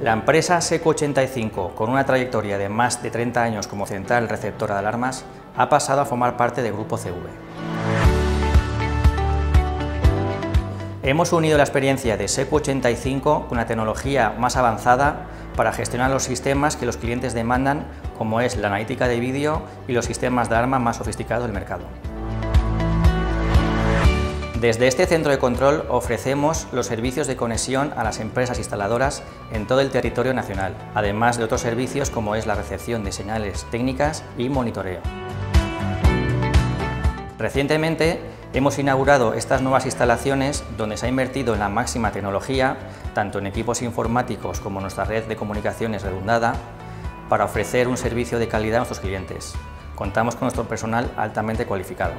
La empresa SECO 85, con una trayectoria de más de 30 años como central receptora de alarmas, ha pasado a formar parte del Grupo CV. Hemos unido la experiencia de SECO 85 con la tecnología más avanzada para gestionar los sistemas que los clientes demandan, como es la analítica de vídeo y los sistemas de alarma más sofisticados del mercado. Desde este centro de control ofrecemos los servicios de conexión a las empresas instaladoras en todo el territorio nacional, además de otros servicios como es la recepción de señales técnicas y monitoreo. Recientemente hemos inaugurado estas nuevas instalaciones donde se ha invertido en la máxima tecnología, tanto en equipos informáticos como nuestra red de comunicaciones redundada, para ofrecer un servicio de calidad a nuestros clientes. Contamos con nuestro personal altamente cualificado.